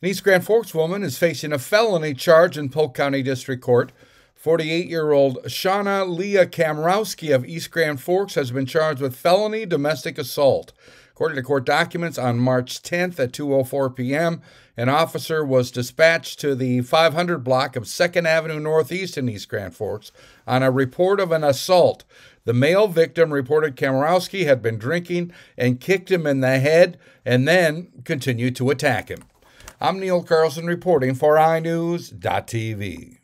An East Grand Forks woman is facing a felony charge in Polk County District Court. 48 year old Shauna Leah Kamrowski of East Grand Forks has been charged with felony domestic assault. According to court documents, on March 10th at 2:04 p.m., an officer was dispatched to the 500 block of 2nd Avenue Northeast in East Grand Forks on a report of an assault. The male victim reported Kamrowski had been drinking and kicked him in the head and then continued to attack him. I'm Neil Carlson reporting for iNewZ.TV.